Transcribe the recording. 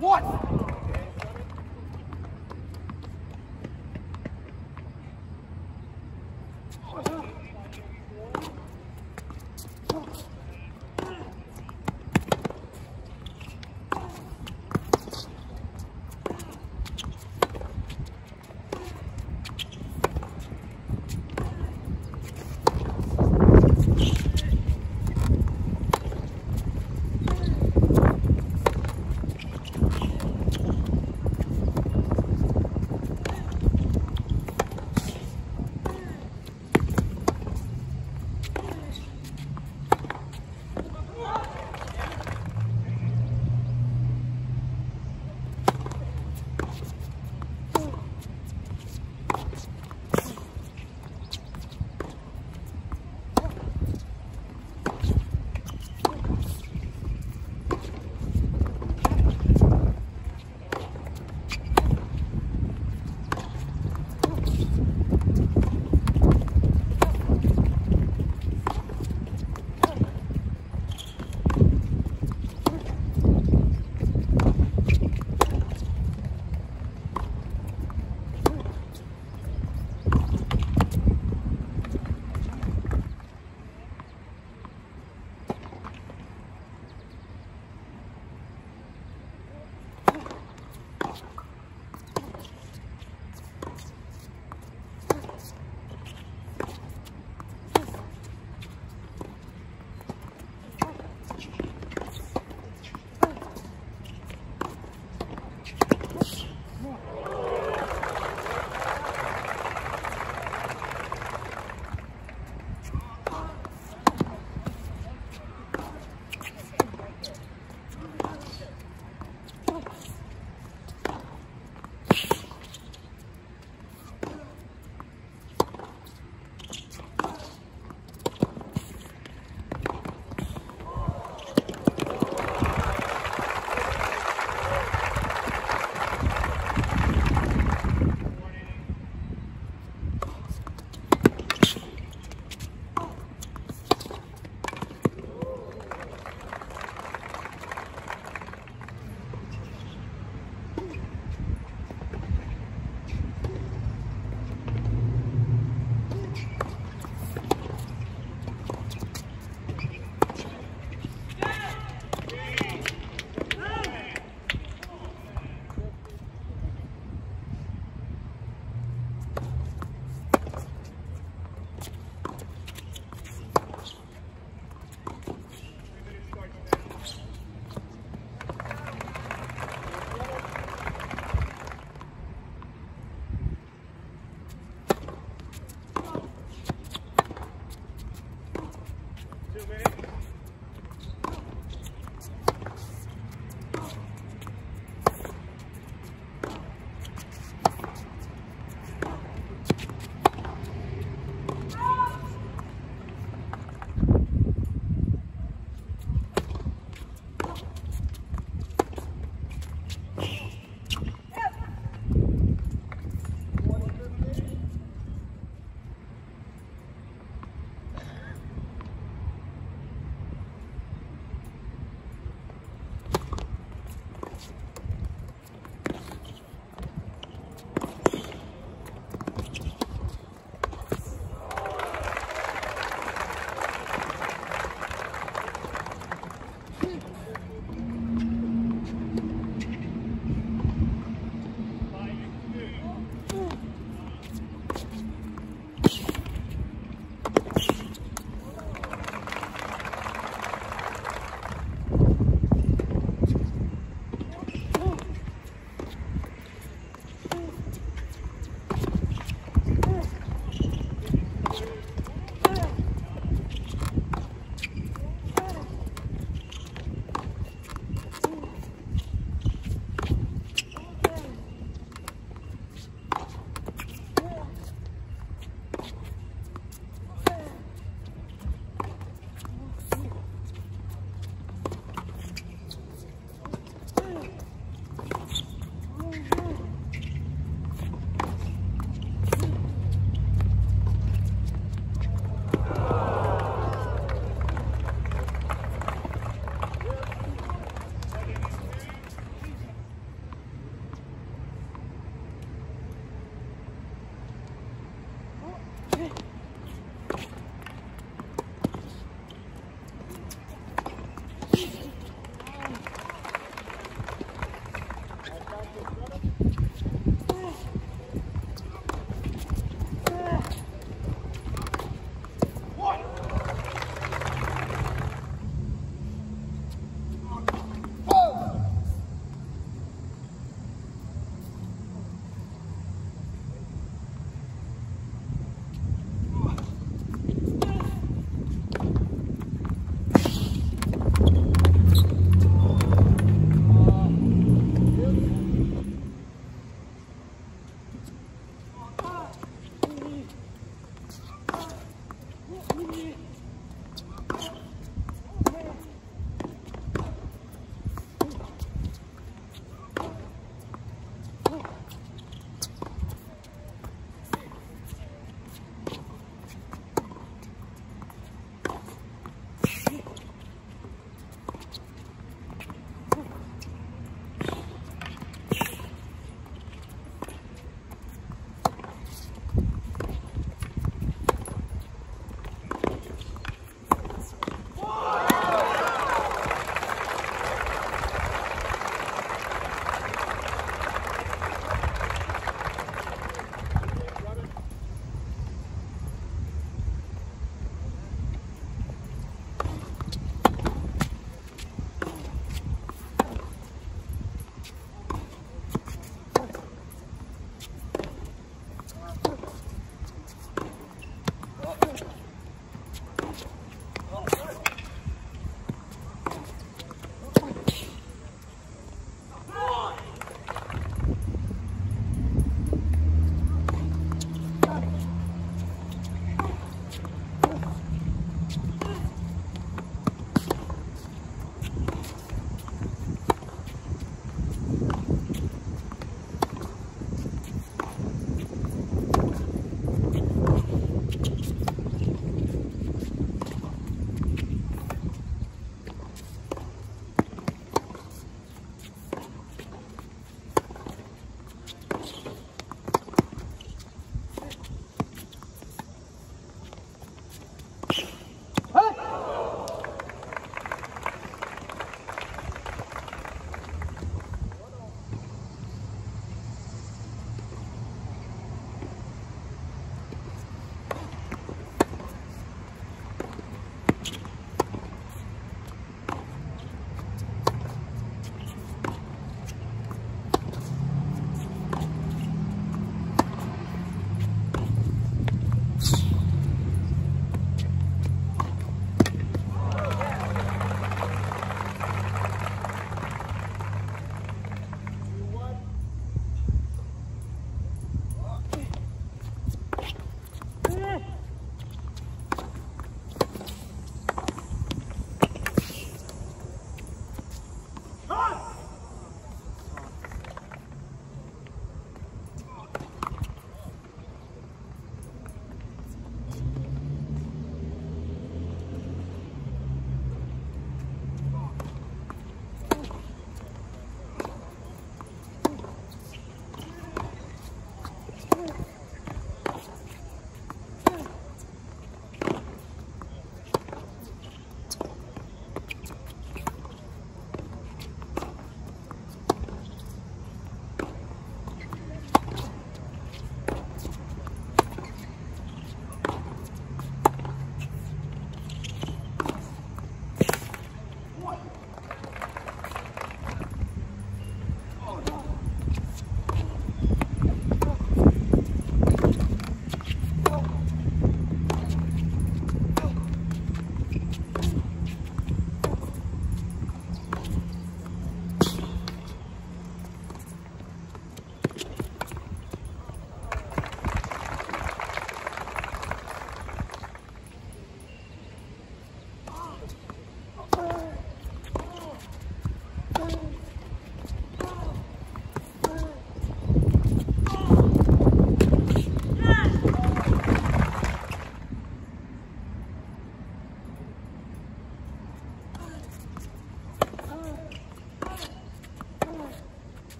What?